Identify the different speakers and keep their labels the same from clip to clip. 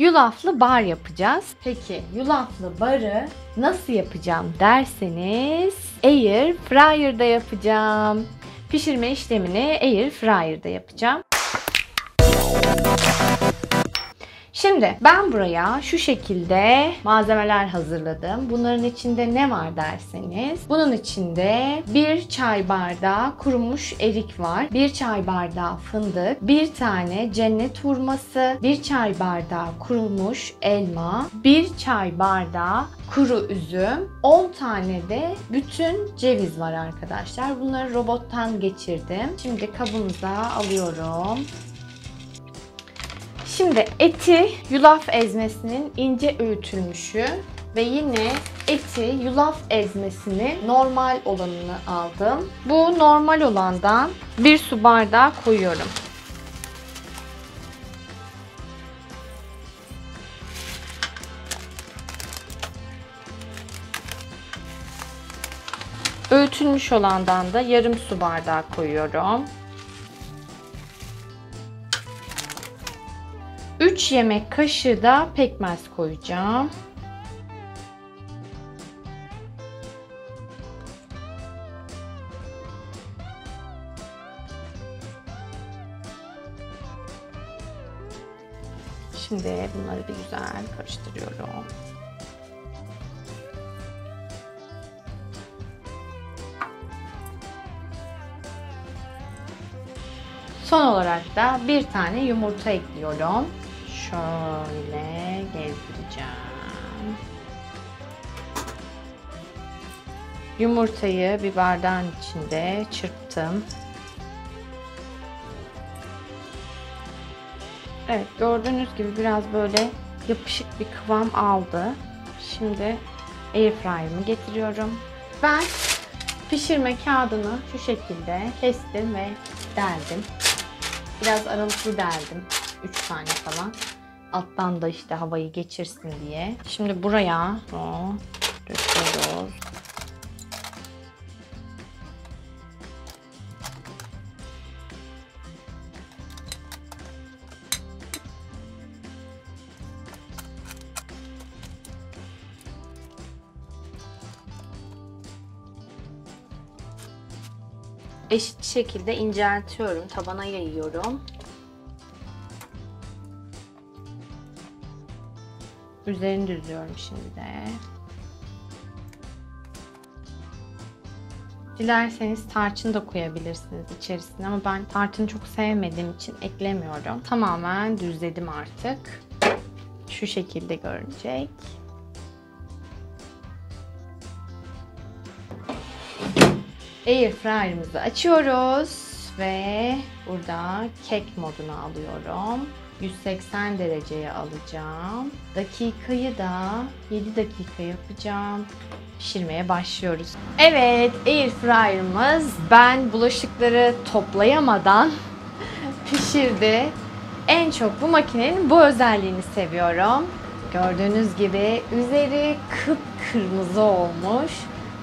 Speaker 1: Yulaflı bar yapacağız. Peki yulaflı barı nasıl yapacağım derseniz air fryer'da yapacağım. Pişirme işlemini air fryer'da yapacağım. Şimdi ben buraya şu şekilde malzemeler hazırladım. Bunların içinde ne var derseniz. Bunun içinde bir çay bardağı kurumuş erik var. Bir çay bardağı fındık. Bir tane cennet hurması. Bir çay bardağı kurumuş elma. Bir çay bardağı kuru üzüm. 10 tane de bütün ceviz var arkadaşlar. Bunları robottan geçirdim. Şimdi kabımıza alıyorum. Şimdi eti yulaf ezmesinin ince öğütülmüşü ve yine eti yulaf ezmesini normal olanını aldım. Bu normal olandan bir su bardağı koyuyorum. Öğütülmüş olandan da yarım su bardağı koyuyorum. 3 yemek kaşığı da pekmez koyacağım. Şimdi bunları bir güzel karıştırıyorum. Son olarak da bir tane yumurta ekliyorum. Şöyle gezdireceğim. Yumurtayı bir bardağın içinde çırptım. Evet gördüğünüz gibi biraz böyle yapışık bir kıvam aldı. Şimdi airfryer'ımı getiriyorum. Ben pişirme kağıdını şu şekilde kestim ve deldim. Biraz aralıklı deldim. 3 tane falan. Alttan da işte havayı geçirsin diye. Şimdi buraya o döküyoruz. eşit şekilde inceltiyorum. Tabana yayıyorum. Üzerini düzüyorum şimdi de. Dilerseniz tarçın da koyabilirsiniz içerisine ama ben tarçını çok sevmediğim için eklemiyorum. Tamamen düzledim artık. Şu şekilde görünecek. Air fryer'ımızı açıyoruz ve burada kek modunu alıyorum. 180 dereceye alacağım. Dakikayı da 7 dakika yapacağım. Pişirmeye başlıyoruz. Evet, air fryer'ımız ben bulaşıkları toplayamadan pişirdi. En çok bu makinenin bu özelliğini seviyorum. Gördüğünüz gibi üzeri kıpkırmızı olmuş.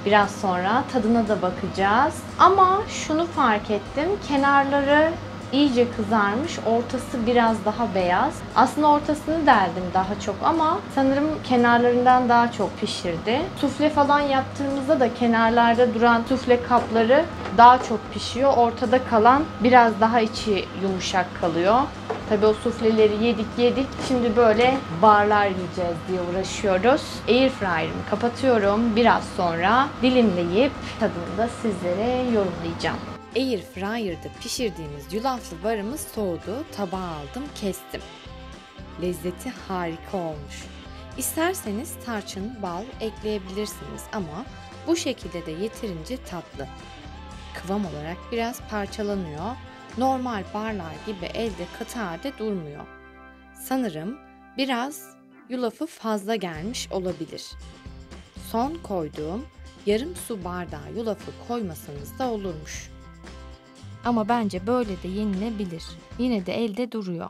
Speaker 1: Biraz sonra tadına da bakacağız. Ama şunu fark ettim. Kenarları iyice kızarmış. Ortası biraz daha beyaz. Aslında ortasını deldim daha çok ama sanırım kenarlarından daha çok pişirdi. Sufle falan yaptığımızda da kenarlarda duran sufle kapları daha çok pişiyor. Ortada kalan biraz daha içi yumuşak kalıyor. Tabi o sufleleri yedik yedik. Şimdi böyle barlar yiyeceğiz diye uğraşıyoruz. Airfryer'ımı kapatıyorum. Biraz sonra dilimleyip tadını da sizlere yorumlayacağım. Air fryer'da pişirdiğimiz yulaflı barımız soğudu. Tabağa aldım, kestim. Lezzeti harika olmuş. İsterseniz tarçın, bal ekleyebilirsiniz ama bu şekilde de yeterince tatlı. Kıvam olarak biraz parçalanıyor. Normal barlar gibi elde katı halde durmuyor. Sanırım biraz yulafı fazla gelmiş olabilir. Son koyduğum yarım su bardağı yulafı koymasanız da olurmuş. Ama bence böyle de yenilebilir. Yine de elde duruyor.